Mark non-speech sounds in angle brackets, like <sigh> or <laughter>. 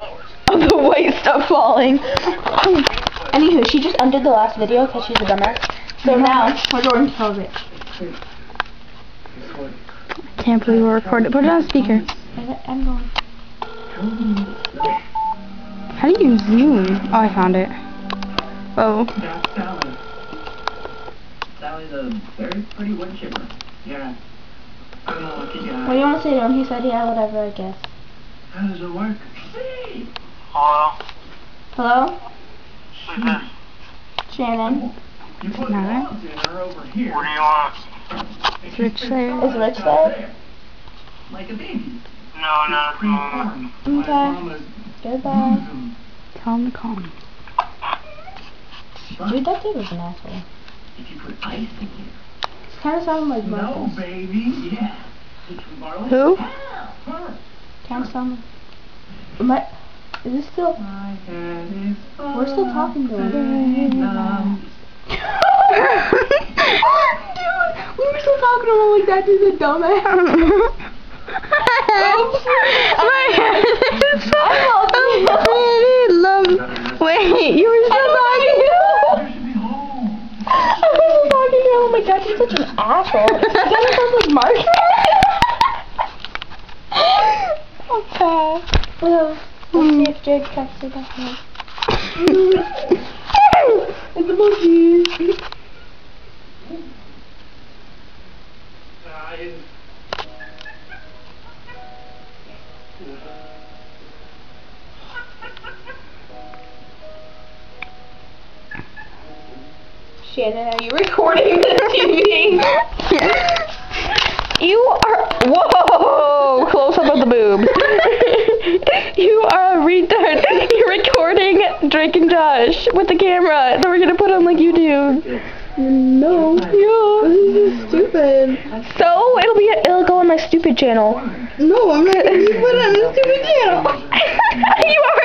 of the white stuff falling. Anywho, she just undid the last video because she's a dumbass. So now we're going to celebrate. Can't believe we're recording. Put it on speaker. I'm going. How do you zoom? Oh, I found it. Oh. That's Sally. Sally's a very pretty wood chipper. Yeah. I don't know what you got. What do you want to say to him? He said, yeah, whatever, I guess. How does it work? See? Hello? Hello? Who's this? Shannon. You put Alright. logs in her over here. What do you want? and she Rich spits there. out Is Rich there? Like a baby. No, not at the moment. Preformed. My Okay. mama's Goodbye. bosom. Tell him to call me. Dude, that dude was an asshole. if you put ice in here. It kind of sounded like No, baby. Yeah. Did you borrow it? Who? Yeah, her. Kind of sounded. Am I, is this still? Is We're still talking to him. Dude, we were still talking to him like that dude's a dumbass. <laughs> My <laughs> head is so love. Wait, you were still talking to him? You should be home. I was still talking to him. Oh my god, you're such an asshole. You guys sound like Mark. okay. Well, let's see if Jake texted back now. It's emoji. Tired. Shannon, are you recording the TV? <laughs> you are. Whoa! Close up of the boobs. You are a retard. You're <laughs> recording Drake and Josh with the camera that we're gonna put on like YouTube. No. Yeah. This is stupid. So it'll be it'll go on my stupid channel. No, I'm not gonna put it on the stupid channel. <laughs>